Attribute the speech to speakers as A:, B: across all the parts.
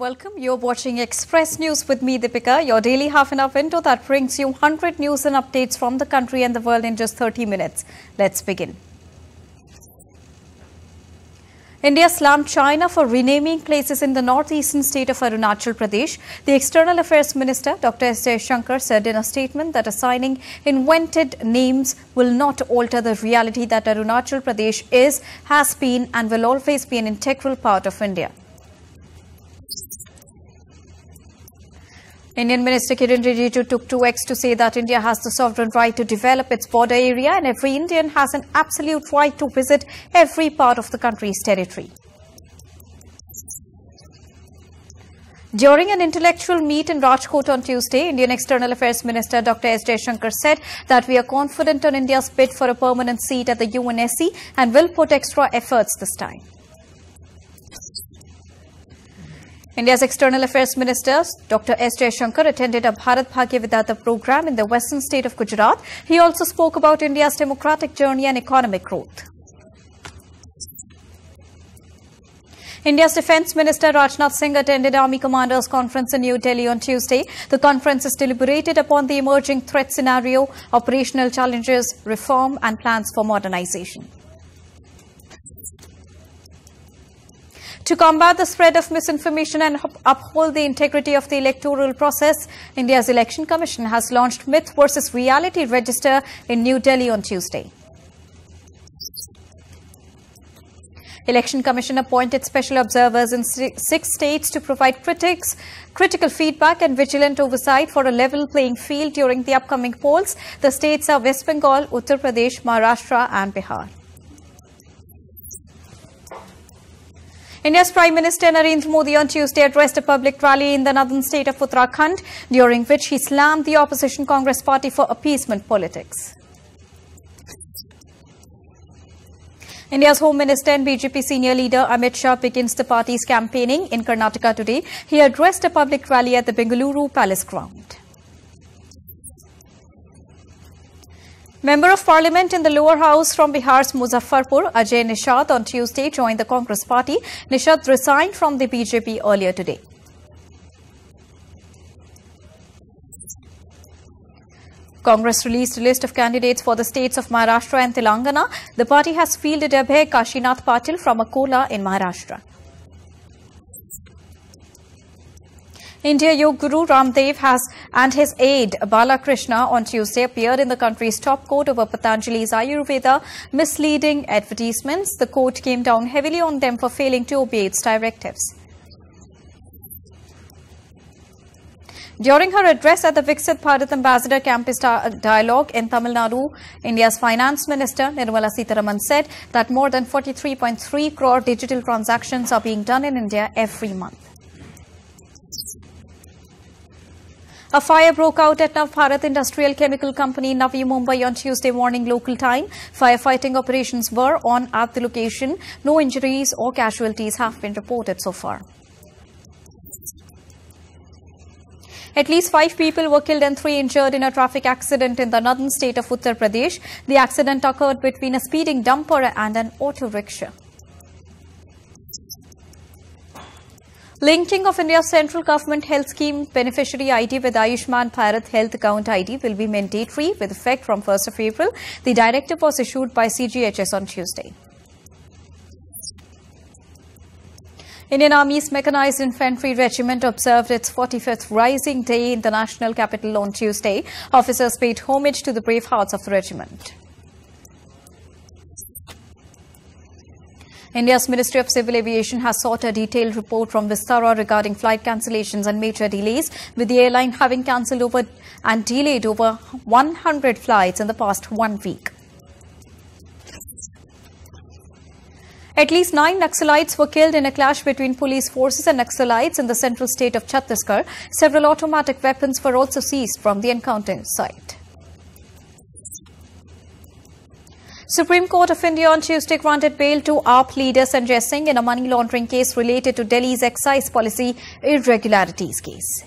A: welcome. You're watching Express News with me, Deepika, your daily half an hour window that brings you 100 news and updates from the country and the world in just 30 minutes. Let's begin. India slammed China for renaming places in the northeastern state of Arunachal Pradesh. The External Affairs Minister, Dr. S. Shankar, said in a statement that assigning invented names will not alter the reality that Arunachal Pradesh is, has been, and will always be an integral part of India. Indian Minister Kiren Rijiju took to X to say that India has the sovereign right to develop its border area and every Indian has an absolute right to visit every part of the country's territory. During an intellectual meet in Rajkot on Tuesday, Indian External Affairs Minister Dr. S. Jaishankar said that we are confident on India's bid for a permanent seat at the UNSC and will put extra efforts this time. India's External Affairs Minister Dr. S. Jaishankar attended a Bharat Bhagya Vidhata program in the western state of Gujarat. He also spoke about India's democratic journey and economic growth. India's Defence Minister Rajnath Singh attended Army Commanders Conference in New Delhi on Tuesday. The conference is deliberated upon the emerging threat scenario, operational challenges, reform and plans for modernization. To combat the spread of misinformation and uphold the integrity of the electoral process, India's Election Commission has launched Myth versus Reality Register in New Delhi on Tuesday. Election Commission appointed special observers in six states to provide critics critical feedback and vigilant oversight for a level playing field during the upcoming polls. The states are West Bengal, Uttar Pradesh, Maharashtra and Bihar. India's Prime Minister Narendra Modi on Tuesday addressed a public rally in the northern state of Uttarakhand, during which he slammed the opposition Congress party for appeasement politics. India's Home Minister and BJP senior leader Amit Shah begins the party's campaigning in Karnataka today. He addressed a public rally at the Bengaluru Palace ground. Member of Parliament in the lower house from Bihar's Muzaffarpur, Ajay Nishad, on Tuesday joined the Congress party. Nishad resigned from the BJP earlier today. Congress released a list of candidates for the states of Maharashtra and Telangana. The party has fielded Abhay Kashinath Patil from Akola in Maharashtra. India Yoga Guru Ramdev has and his aide Balakrishna on Tuesday appeared in the country's top court over Patanjali's Ayurveda misleading advertisements. The court came down heavily on them for failing to obey its directives. During her address at the Viksit Bharat Ambassador Campus Dialogue in Tamil Nadu, India's Finance Minister Nirmala Sitharaman said that more than 43.3 crore digital transactions are being done in India every month. A fire broke out at Navbharat Industrial Chemical Company Navi Mumbai on Tuesday morning local time. Firefighting operations were on at the location. No injuries or casualties have been reported so far. At least five people were killed and three injured in a traffic accident in the northern state of Uttar Pradesh. The accident occurred between a speeding dumper and an auto rickshaw. Linking of India's central government health scheme beneficiary ID with Ayushman Bharat Health Account ID will be mandatory with effect from 1st of April. The directive was issued by CGHS on Tuesday. Indian Army's Mechanized Infantry Regiment observed its 45th Rising Day in the national capital on Tuesday. Officers paid homage to the brave hearts of the regiment. India's Ministry of Civil Aviation has sought a detailed report from Vistara regarding flight cancellations and major delays, with the airline having cancelled over and delayed over 100 flights in the past one week. At least nine Naxalites were killed in a clash between police forces and Naxalites in the central state of Chhattisgarh. Several automatic weapons were also seized from the encounter site. Supreme Court of India on Tuesday granted bail to AAP leader Sanjay Singh in a money laundering case related to Delhi's excise policy irregularities case.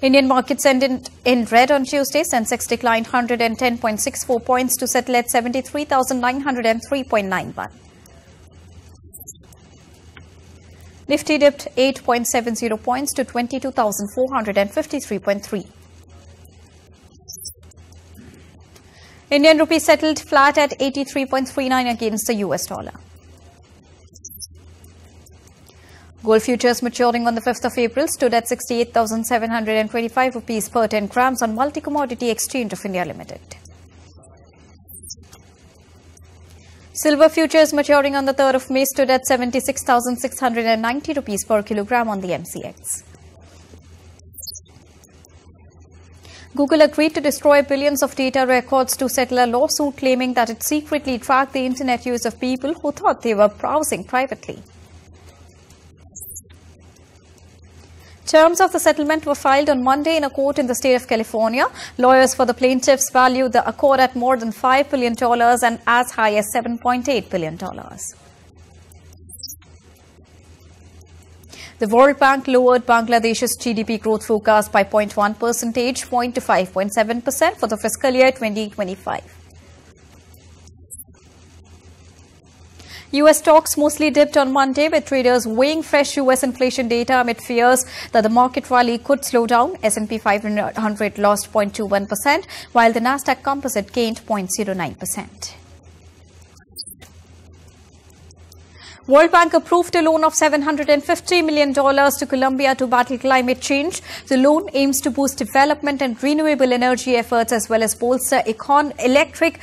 A: Indian markets ended in red on Tuesday. Sensex declined 110.64 points to settle at 73,903.91. Nifty dipped 8.70 points to 22,453.3. Indian rupee settled flat at 83.39 against the US dollar. Gold futures maturing on the 5th of April stood at 68,725 rupees per 10 grams on Multi Commodity Exchange of India Limited. Silver futures maturing on the 3rd of May stood at 76,690 rupees per kilogram on the MCX. Google agreed to destroy billions of data records to settle a lawsuit claiming that it secretly tracked the internet use of people who thought they were browsing privately. Terms of the settlement were filed on Monday in a court in the state of California. Lawyers for the plaintiffs valued the accord at more than $5 billion and as high as $7.8 billion. The World Bank lowered Bangladesh's GDP growth forecast by 0.1 percentage point to 5.7% for the fiscal year 2025. US stocks mostly dipped on Monday with traders weighing fresh US inflation data amid fears that the market rally could slow down. S&P 500 lost 0.21% while the Nasdaq Composite gained 0.09%. World Bank approved a loan of $750 million to Colombia to battle climate change. The loan aims to boost development and renewable energy efforts as well as bolster econ electric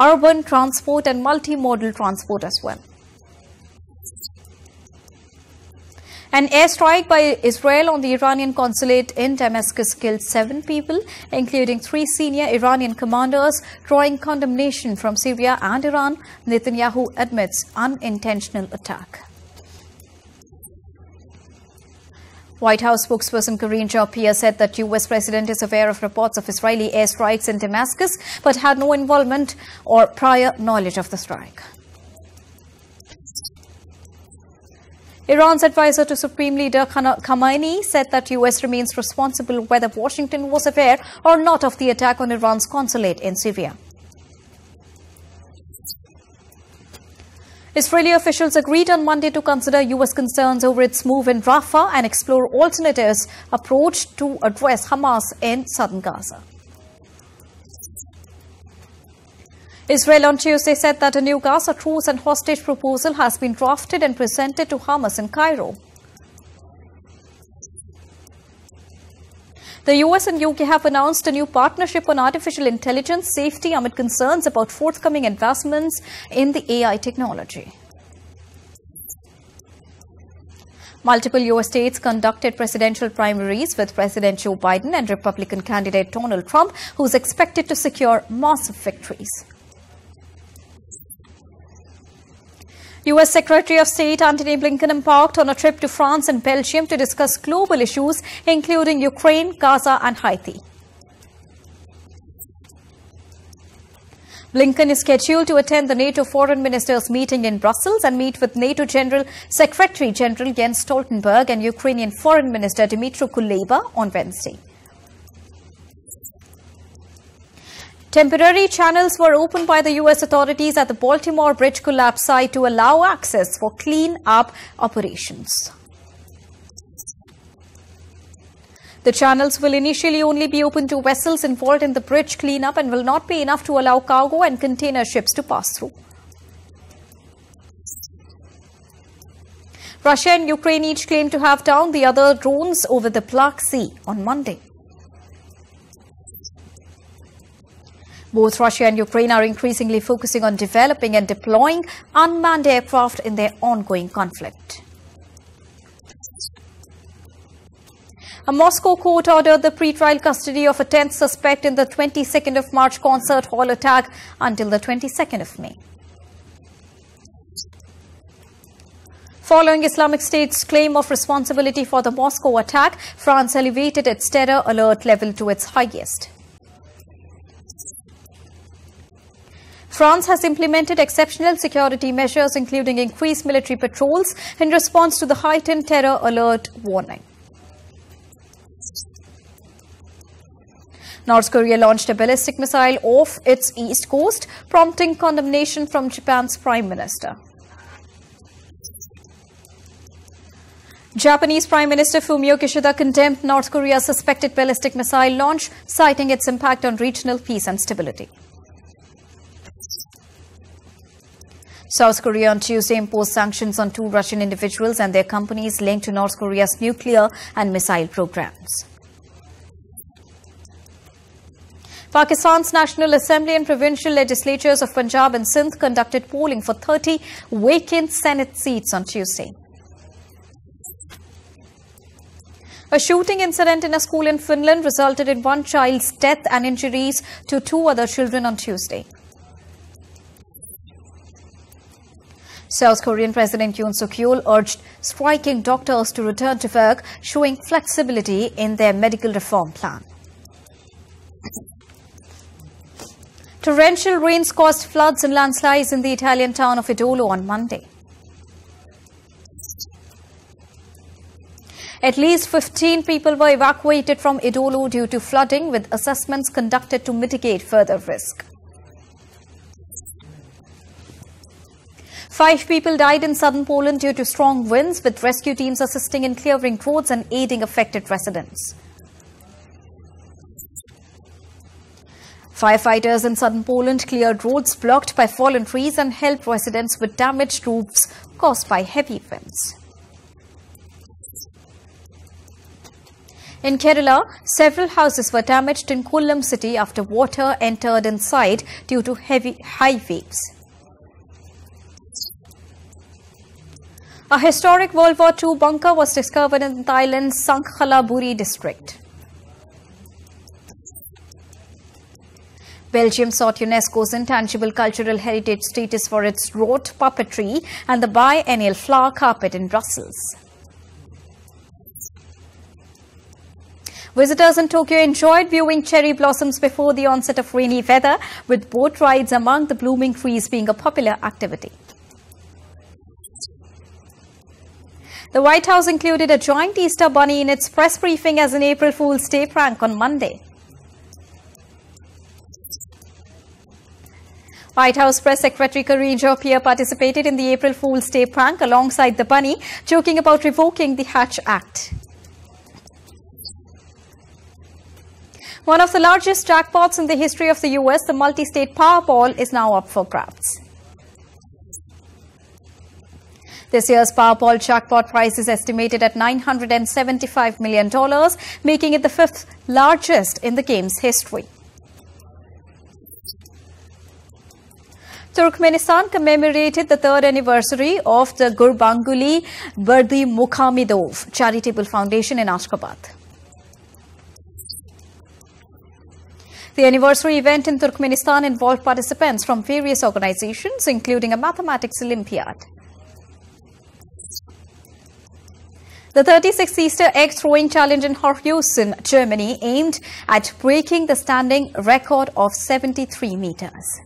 A: urban transport and multimodal transport as well. An airstrike by Israel on the Iranian consulate in Damascus killed seven people, including three senior Iranian commanders, drawing condemnation from Syria and Iran. Netanyahu admits unintentional attack. White House spokesperson Karine Jean-Pierre said that U.S. President is aware of reports of Israeli airstrikes in Damascus, but had no involvement or prior knowledge of the strike. Iran's advisor to Supreme Leader Khamenei said that U.S. remains responsible whether Washington was aware or not of the attack on Iran's consulate in Syria. Israeli officials agreed on Monday to consider U.S. concerns over its move in Rafah and explore alternatives approach to address Hamas in southern Gaza. Israel on Tuesday said that a new Gaza truce and hostage proposal has been drafted and presented to Hamas in Cairo. The US and UK have announced a new partnership on artificial intelligence safety amid concerns about forthcoming investments in the AI technology. Multiple US states conducted presidential primaries with President Joe Biden and Republican candidate Donald Trump, who is expected to secure massive victories. U.S. Secretary of State Antony Blinken embarked on a trip to France and Belgium to discuss global issues, including Ukraine, Gaza and Haiti. Blinken is scheduled to attend the NATO foreign ministers meeting in Brussels and meet with NATO General Secretary General Jens Stoltenberg and Ukrainian Foreign Minister Dmytro Kuleba on Wednesday. Temporary channels were opened by the U.S. authorities at the Baltimore bridge collapse site to allow access for clean-up operations. The channels will initially only be open to vessels involved in the bridge cleanup and will not be enough to allow cargo and container ships to pass through. Russia and Ukraine each claim to have downed the other drones over the Black Sea on Monday. Both Russia and Ukraine are increasingly focusing on developing and deploying unmanned aircraft in their ongoing conflict. A Moscow court ordered the pretrial custody of a 10th suspect in the 22nd of March concert hall attack until the 22nd of May. Following Islamic State's claim of responsibility for the Moscow attack, France elevated its terror alert level to its highest. France has implemented exceptional security measures, including increased military patrols, in response to the heightened terror alert warning. North Korea launched a ballistic missile off its east coast, prompting condemnation from Japan's prime minister. Japanese Prime Minister Fumio Kishida condemned North Korea's suspected ballistic missile launch, citing its impact on regional peace and stability. South Korea on Tuesday imposed sanctions on two Russian individuals and their companies linked to North Korea's nuclear and missile programs. Pakistan's National Assembly and provincial legislatures of Punjab and Sindh conducted polling for 30 vacant Senate seats on Tuesday. A shooting incident in a school in Finland resulted in one child's death and injuries to two other children on Tuesday. South Korean President Yoon Suk Yeol urged striking doctors to return to work, showing flexibility in their medical reform plan. Torrential rains caused floods and landslides in the Italian town of Idolo on Monday. At least 15 people were evacuated from Idolo due to flooding, with assessments conducted to mitigate further risk. Five people died in southern Poland due to strong winds, with rescue teams assisting in clearing roads and aiding affected residents. Firefighters in southern Poland cleared roads blocked by fallen trees and helped residents with damaged roofs caused by heavy winds. In Kerala, several houses were damaged in Kollam city after water entered inside due to heavy high waves. A historic World War II bunker was discovered in Thailand's Sangkhalaburi district. Belgium sought UNESCO's intangible cultural heritage status for its wrought puppetry and the biennial flower carpet in Brussels. Visitors in Tokyo enjoyed viewing cherry blossoms before the onset of rainy weather, with boat rides among the blooming trees being a popular activity. The White House included a giant Easter bunny in its press briefing as an April Fool's Day prank on Monday. White House Press Secretary Karine Jean-Pierre participated in the April Fool's Day prank alongside the bunny, joking about revoking the Hatch Act. One of the largest jackpots in the history of the US, the multi-state Powerball, is now up for grabs. This year's Powerball jackpot price is estimated at $975 million, making it the fifth largest in the game's history. Turkmenistan commemorated the third anniversary of the Gurbanguly Berdi Mukhamedov Charitable Foundation in Ashgabat. The anniversary event in Turkmenistan involved participants from various organizations, including a mathematics Olympiad. The 36th Easter Egg Throwing Challenge in Horhausen, Germany, aimed at breaking the standing record of 73 meters.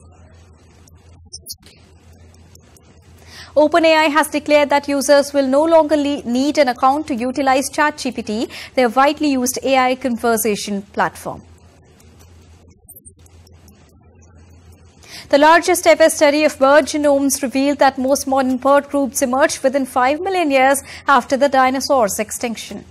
A: OpenAI has declared that users will no longer need an account to utilize ChatGPT, their widely used AI conversation platform. The largest ever study of bird genomes revealed that most modern bird groups emerged within 5 million years after the dinosaurs' extinction.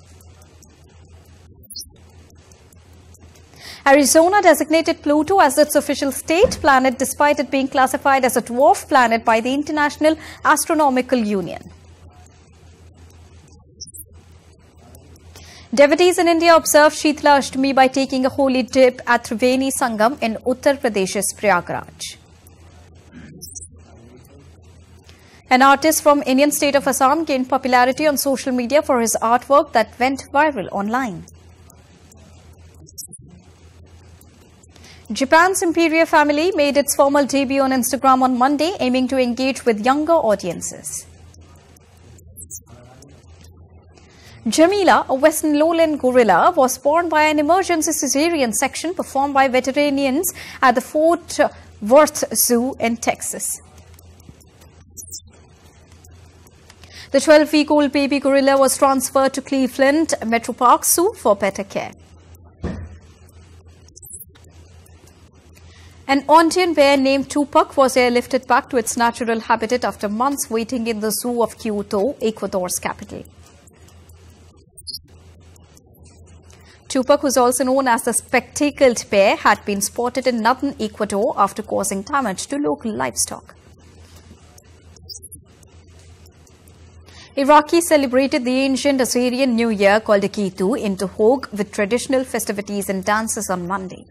A: Arizona designated Pluto as its official state planet despite it being classified as a dwarf planet by the International Astronomical Union. Devotees in India observed Shitla Ashtami by taking a holy dip at Triveni Sangam in Uttar Pradesh's Prayagraj. An artist from Indian state of Assam gained popularity on social media for his artwork that went viral online. Japan's Imperial family made its formal debut on Instagram on Monday, aiming to engage with younger audiences. Jamila, a western lowland gorilla, was born by an emergency cesarean section performed by veterinarians at the Fort Worth Zoo in Texas. The 12-week old baby gorilla was transferred to Cleveland Metro Park Zoo for better care. An Andean bear named Tupac was airlifted back to its natural habitat after months waiting in the zoo of Quito, Ecuador's capital. Tupac, who is also known as the spectacled bear, had been spotted in northern Ecuador after causing damage to local livestock. Iraqis celebrated the ancient Assyrian New Year called Akitu in Duhok with traditional festivities and dances on Monday.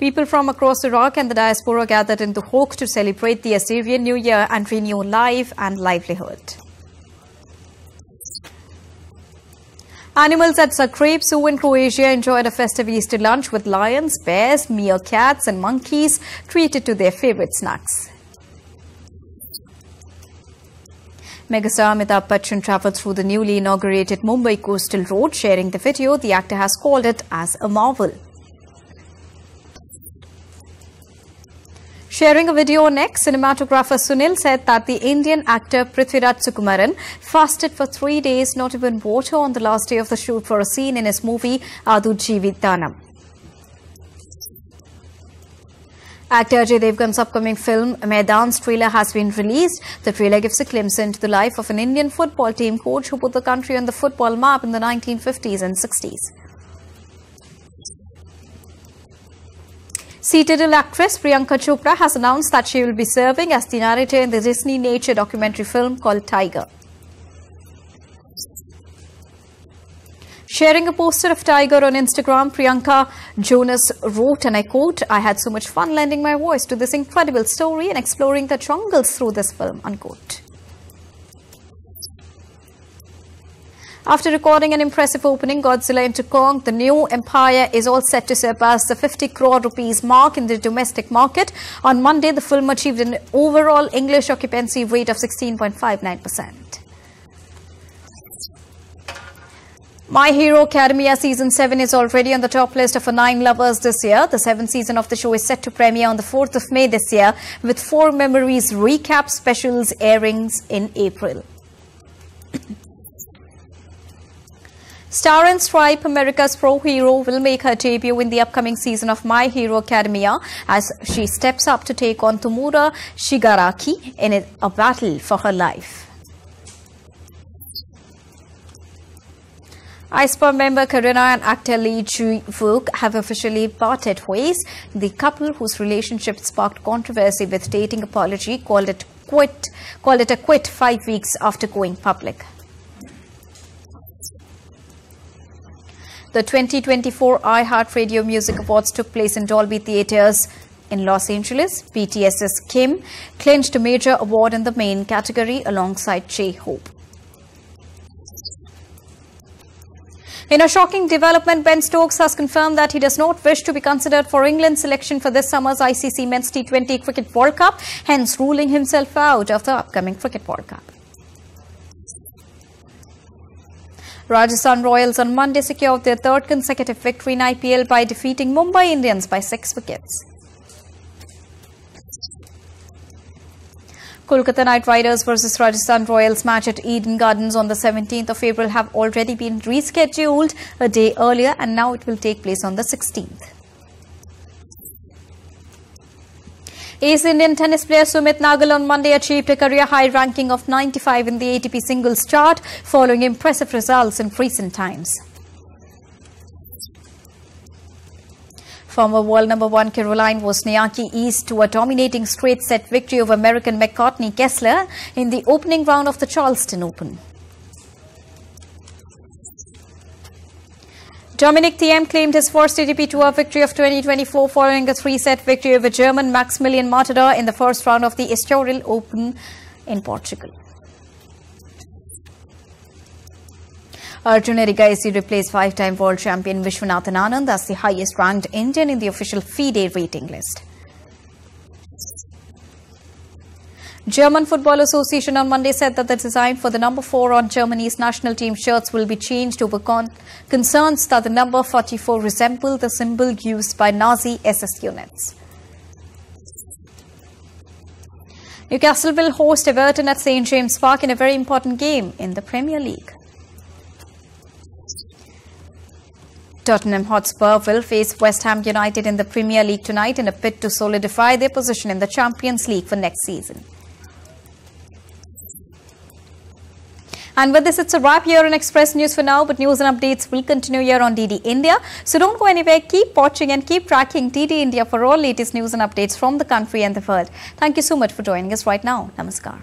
A: People from across Iraq and the diaspora gathered in Duhok to celebrate the Assyrian New Year and renew life and livelihood. Animals at Zagreb Zoo in Croatia enjoyed a festive Easter lunch with lions, bears, meerkats and monkeys treated to their favorite snacks. Megastar Amitabh Bachchan travelled through the newly inaugurated Mumbai Coastal Road. Sharing the video, the actor has called it as a marvel. Sharing a video on cinematographer Sunil said that the Indian actor Prithviraj Sukumaran fasted for three days, not even water, on the last day of the shoot for a scene in his movie Adu Jeevitanam. Actor Ajay Devgan's upcoming film Maidan's trailer has been released. The trailer gives a glimpse into the life of an Indian football team coach who put the country on the football map in the 1950s and 60s. Citadel actress Priyanka Chopra has announced that she will be serving as the narrator in the Disney nature documentary film called Tiger. Sharing a poster of Tiger on Instagram, Priyanka Jonas wrote, and I quote, I had so much fun lending my voice to this incredible story and exploring the jungles through this film, unquote. After recording an impressive opening, Godzilla into Kong, the new empire is all set to surpass the 50 crore rupees mark in the domestic market. On Monday, the film achieved an overall English occupancy rate of 16.59%. My Hero Academia Season 7 is already on the top list of nine lovers this year. The seventh season of the show is set to premiere on the 4th of May this year, with four memories recap specials airings in April. Star and Stripe, America's pro hero, will make her debut in the upcoming season of My Hero Academia as she steps up to take on Tomura Shigaraki in a battle for her life. Aespa member Karina and actor Lee Jae-wook have officially parted ways. The couple, whose relationship sparked controversy with dating apology, called it quit, called it a quit five weeks after going public. The 2024 iHeartRadio Music Awards took place in Dolby Theaters in Los Angeles. BTS's Kim clinched a major award in the main category alongside J-Hope. In a shocking development, Ben Stokes has confirmed that he does not wish to be considered for England's selection for this summer's ICC Men's T20 Cricket World Cup, hence ruling himself out of the upcoming Cricket World Cup. Rajasthan Royals on Monday secured their third consecutive victory in IPL by defeating Mumbai Indians by six wickets. Kolkata Knight Riders versus Rajasthan Royals match at Eden Gardens on the 17th of April have already been rescheduled a day earlier and now it will take place on the 16th. Ace Indian tennis player Sumit Nagal on Monday achieved a career high ranking of 95 in the ATP singles chart following impressive results in recent times. Former world number one Caroline Wozniacki eased to a dominating straight set victory over American McCartney Kessler in the opening round of the Charleston Open. Dominic Thiem claimed his first ATP Tour victory of 2024 following a three-set victory over German Maximilian Marterer in the first round of the Estoril Open in Portugal. Arjun Erigaisi replaced five-time world champion Vishwanathan Anand as the highest-ranked Indian in the official FIDE rating list. German Football Association on Monday said that the design for the number 4 on Germany's national team shirts will be changed over con concerns that the number 44 resemble the symbol used by Nazi SS units. Newcastle will host Everton at St James Park in a very important game in the Premier League. Tottenham Hotspur will face West Ham United in the Premier League tonight in a bid to solidify their position in the Champions League for next season. And with this, it's a wrap here on Express News for now, but news and updates will continue here on DD India. So don't go anywhere. Keep watching and keep tracking DD India for all latest news and updates from the country and the world. Thank you so much for joining us right now. Namaskar.